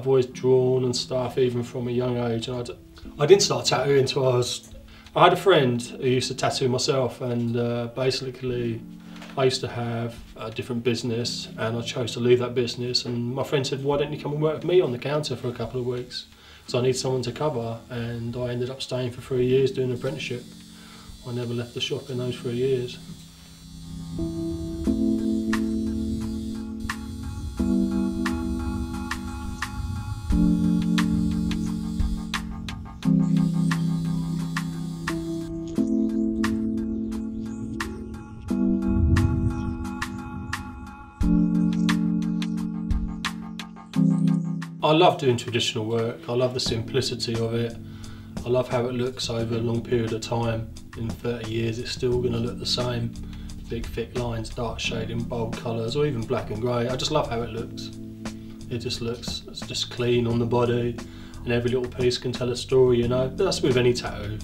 I've always drawn and stuff, even from a young age. And I didn't start tattooing until I was. I had a friend who used to tattoo myself, and uh, basically, I used to have a different business, and I chose to leave that business. And my friend said, "Why don't you come and work with me on the counter for a couple of weeks?" So I need someone to cover, and I ended up staying for three years doing an apprenticeship. I never left the shop in those three years. I love doing traditional work. I love the simplicity of it. I love how it looks over a long period of time. In 30 years, it's still going to look the same. Big, thick lines, dark shading, bold colours, or even black and grey. I just love how it looks. It just looks it's just clean on the body, and every little piece can tell a story, you know. That's with any tattoo.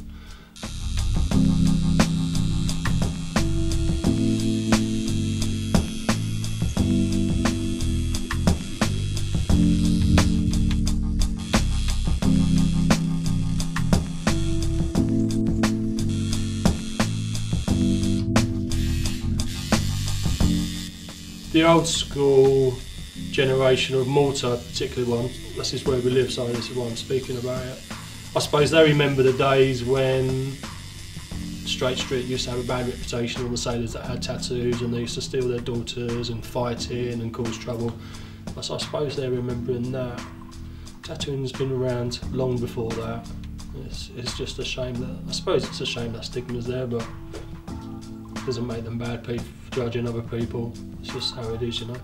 The old school generation of Malta, particularly one, this is where we live, so this is why I'm speaking about it. I suppose they remember the days when Strait Street used to have a bad reputation, all the sailors that had tattoos and they used to steal their daughters and fight in and cause trouble. I suppose they're remembering that. Tattooing's been around long before that. It's, it's just a shame that, I suppose it's a shame that stigma's there, but it doesn't make them bad people judging other people. It's just how it is, you know.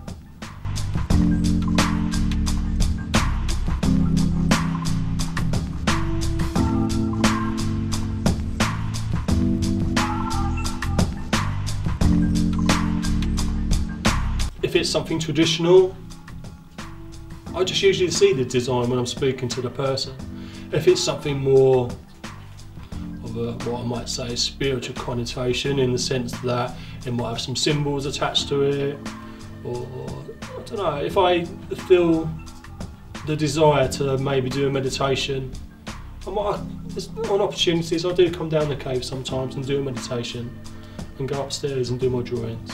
If it's something traditional, I just usually see the design when I'm speaking to the person. If it's something more of a, what I might say, spiritual connotation in the sense that it might have some symbols attached to it, or I don't know, if I feel the desire to maybe do a meditation, I might, on opportunities, I do come down the cave sometimes and do a meditation and go upstairs and do my drawings.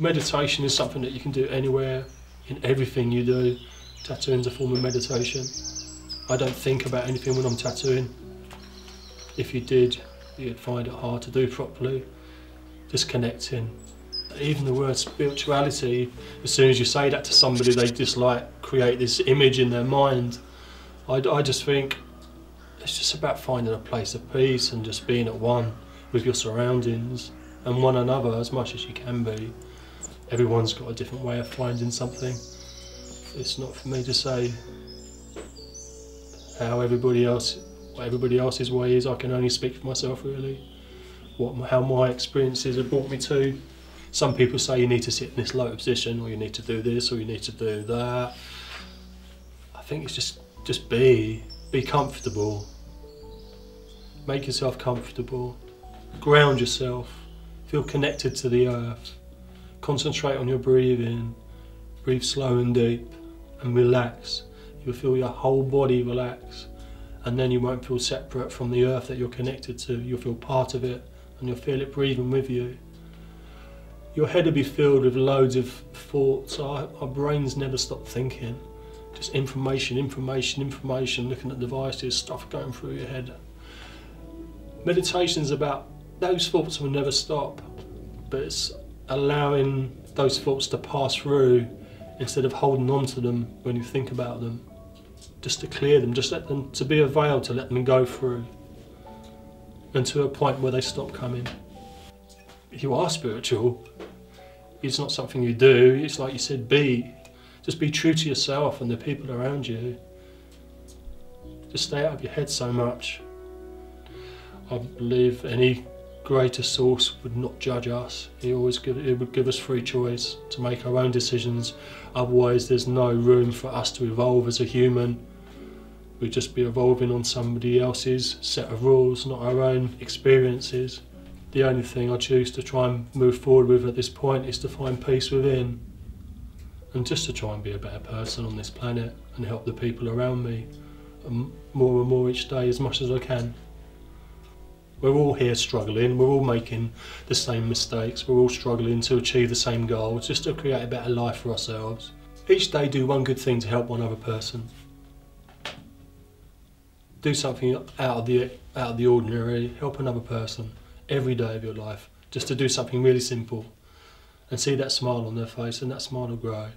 Meditation is something that you can do anywhere in everything you do. Tattooing's a form of meditation. I don't think about anything when I'm tattooing. If you did, you'd find it hard to do properly. Disconnecting. Even the word spirituality, as soon as you say that to somebody, they just like create this image in their mind. I, I just think it's just about finding a place of peace and just being at one with your surroundings and one another as much as you can be everyone's got a different way of finding something. It's not for me to say how everybody else, what everybody else's way is. I can only speak for myself, really. What, how my experiences have brought me to. Some people say you need to sit in this low position, or you need to do this, or you need to do that. I think it's just, just be, be comfortable. Make yourself comfortable. Ground yourself. Feel connected to the earth Concentrate on your breathing. Breathe slow and deep and relax. You'll feel your whole body relax. And then you won't feel separate from the earth that you're connected to. You'll feel part of it and you'll feel it breathing with you. Your head will be filled with loads of thoughts. Our, our brains never stop thinking. Just information, information, information, looking at devices, stuff going through your head. Meditation is about those thoughts will never stop, but it's allowing those thoughts to pass through instead of holding on to them when you think about them. Just to clear them, just let them, to be a veil to let them go through. And to a point where they stop coming. You are spiritual. It's not something you do, it's like you said, be. Just be true to yourself and the people around you. Just stay out of your head so much. I believe any greater source would not judge us. He always give, he would give us free choice to make our own decisions. Otherwise, there's no room for us to evolve as a human. We'd just be evolving on somebody else's set of rules, not our own experiences. The only thing I choose to try and move forward with at this point is to find peace within and just to try and be a better person on this planet and help the people around me um, more and more each day as much as I can. We're all here struggling, we're all making the same mistakes, we're all struggling to achieve the same goals, just to create a better life for ourselves. Each day do one good thing to help one other person. Do something out of the out of the ordinary, help another person every day of your life, just to do something really simple and see that smile on their face and that smile will grow.